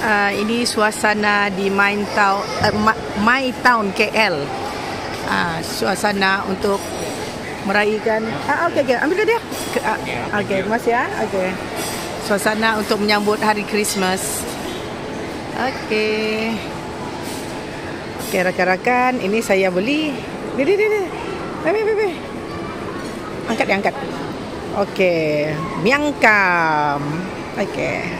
Uh, ini suasana di My Town, uh, My Town KL. Uh, suasana untuk meraihkan. Ah, okey, okey. Ambil dia. Uh, okey, terima kasih ya. Okey. Suasana untuk menyambut hari Christmas. Okey. Okey, rakan-rakan. Ini saya beli. Ni, ni. ni. Bebe, bebe. Angkat dia, angkat. Okey. Miangkam. Okey.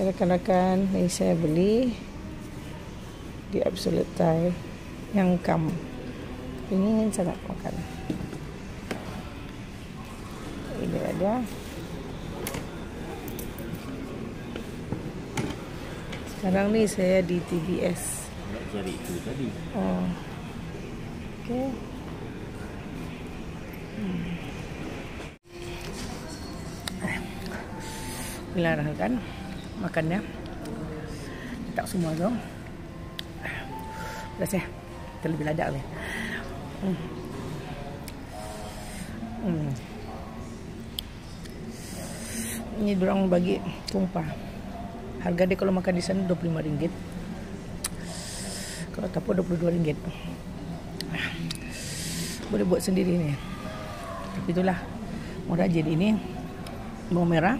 Rakan-rakan ini saya beli di Absolute Thai yang kam ingin sangat makan ini ada sekarang ni saya di TBS nak cari itu tadi oh. Okay. Hmm. Bila kan? Makannya tak semua tu. Saya terlebih ladak ni. Hmm. hmm. ni orang bagi tumpah. Harga dia kalau makan di sana RM25. Kalau tak pun RM22. Boleh buat sendiri ni. Tapi itulah. Mau rajin ini bawang merah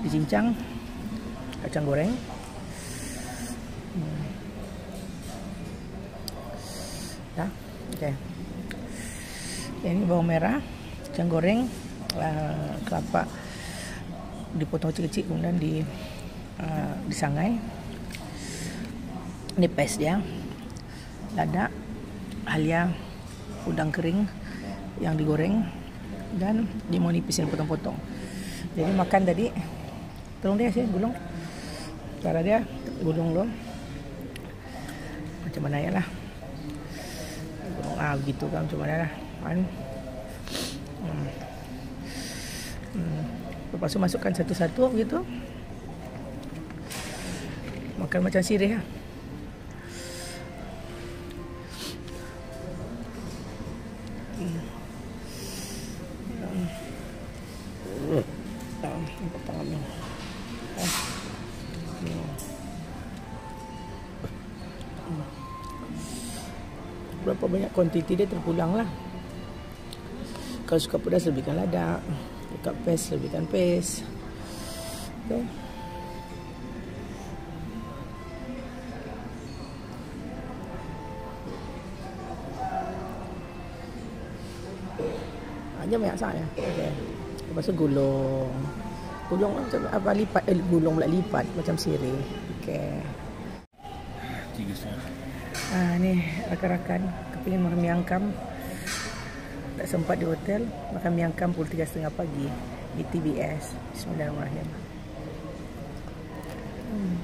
dicincang kacang goreng. Ya okey. Okay, ini bawang merah kacang goreng uh, kelapa. Dipotong kecil-kecil kemudian di uh, disangai ini paste dia. Lada halia udang kering yang digoreng dan limau nipis yang potong-potong jadi makan tadi Tolong dia sih gulung. Cara dia gulung lo. Macam mana ya lah. Gulung ah begitu kan macam mana lah. Kan. Hmm. Hmm. Lepas tu masukkan satu-satu begitu. Makan macam sirih lah. Berapa banyak kuantiti dia terpulang lah. Kalau suka pedas lebihkan lada suka pes lebihkan pes. Okay. hanya banyak saya okay. lepas tu gulung. Gulung macam apa? Lipat? Eh, gulung pula lipat macam sirih. Okey. Tiga Ah ni rakan-rakan kepingin makan mie angkam. Tak sempat di hotel makan mie angkam pukul 3.30 pagi di TBS. Bismillahirrahmanirrahim. Hmm.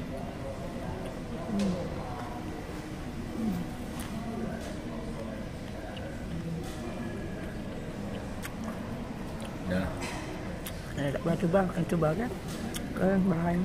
Hmm. Dah. Eh, tak pernah cuba, akan cuba kan? Kan, bahan.